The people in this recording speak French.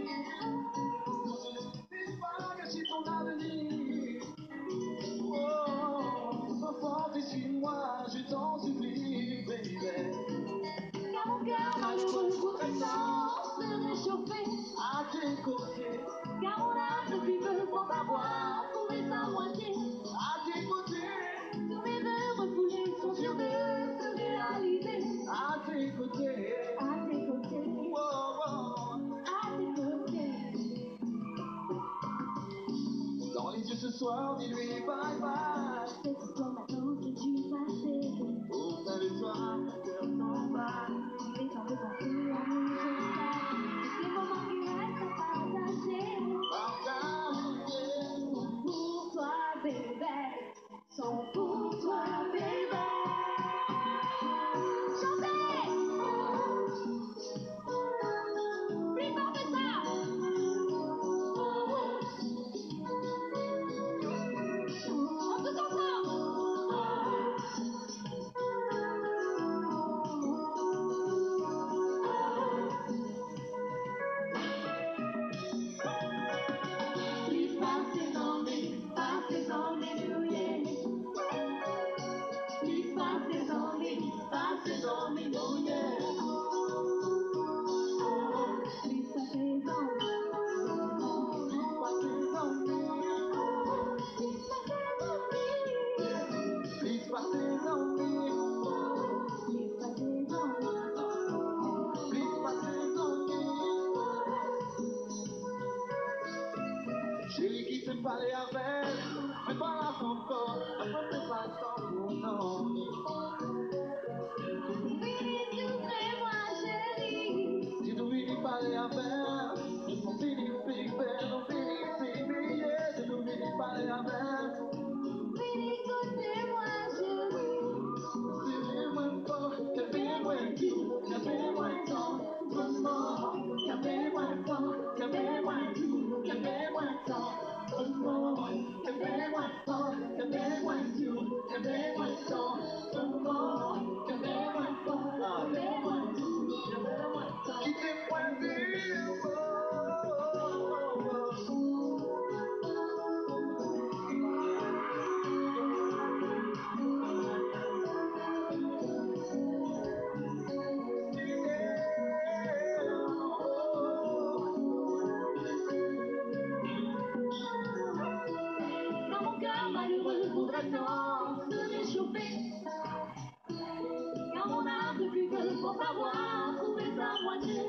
Música soir, dis-lui bye bye. J'ai quitté Palais avec, mais pas la encore, après ça sans longtemps. malheureux voudrait tant se réchauffer. Car on a plus que pour savoir trouver sa moitié.